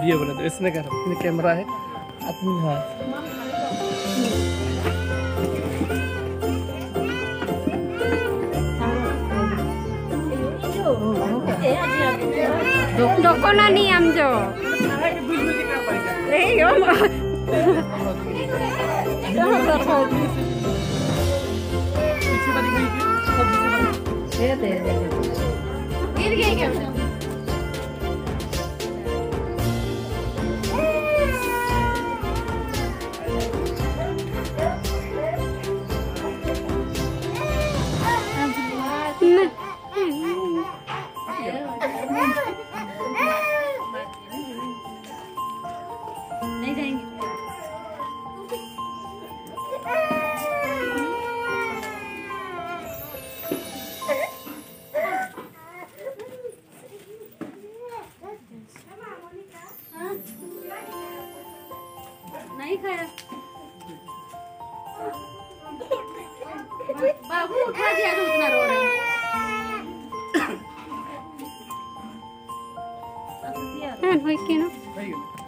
Video बना दो इसने कर ये कैमरा है। अपनी हाथ। दे दे दे. गिर गई क्या? जाएँगे। नहीं खाया। बाबू उठा दिया तो उतना रो रहे हैं। हाँ,